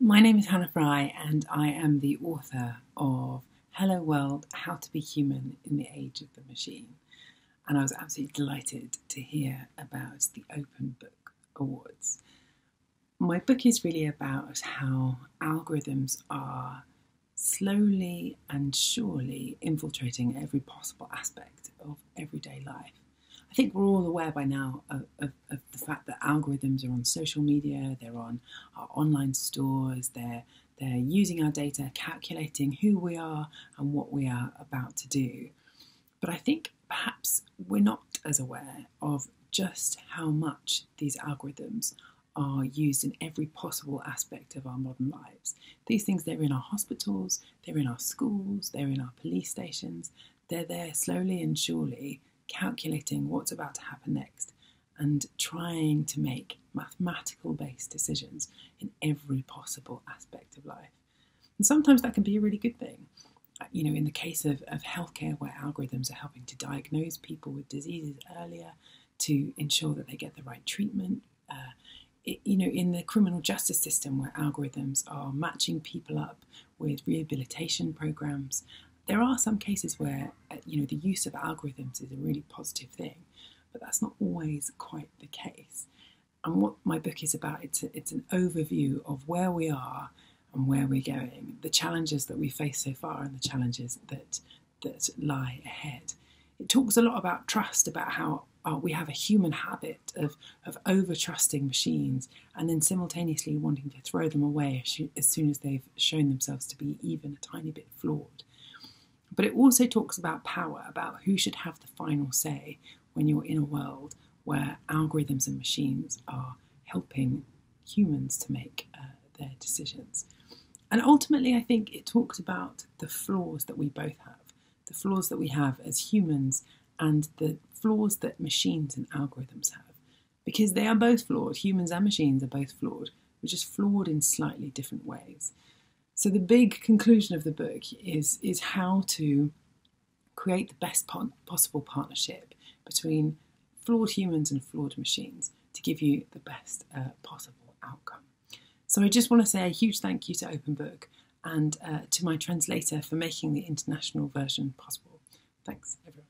My name is Hannah Fry, and I am the author of Hello World How to Be Human in the Age of the Machine. And I was absolutely delighted to hear about the Openbook Awards. My book is really about how algorithms are slowly and surely infiltrating every possible aspect of everyday life. I think we're all aware by now of, of, of, the fact that algorithms are on social media, they're on our online stores, they're they're using our data, calculating who we are and what we are about to do. But I think perhaps we're not as aware of just how much these algorithms are used in every possible aspect of our modern lives. These things, they're in our hospitals, they're in our schools, they're in our police stations, they're there slowly and surely calculating what's about to happen next and trying to make mathematical based decisions in every possible aspect of life. And sometimes that can be a really good thing. You know, in the case of, of healthcare, where algorithms are helping to diagnose people with diseases earlier, to ensure that they get the right treatment. Uh, you know, in the criminal justice system, where algorithms are matching people up with rehabilitation programs there are some cases where uh, you know the use of algorithms is a really positive thing, but that's not always quite the case. And what my book is about, it's a, it's an overview of where we are and where we're going, the challenges that we face so far, and the challenges that that lie ahead. It talks a lot about trust, about how uh, we have a human habit of, of over trusting machines and then simultaneously wanting to throw them away as, as soon as they've shown themselves to be even a tiny bit flawed. But it also talks about power, about who should have the final say when you're in a world where algorithms and machines are helping humans to make uh, their decisions. And ultimately, I think it talks about the flaws that we both have, the flaws that we have as humans, and the flaws that machines and algorithms have. Because they are both flawed, humans and machines are both flawed, we're just flawed in slightly different ways. So the big conclusion of the book is is how to create the best possible partnership between flawed humans and flawed machines to give you the best uh, possible outcome. So I just want to say a huge thank you to Openbook and uh, to my translator for making the international version possible. Thanks, everyone.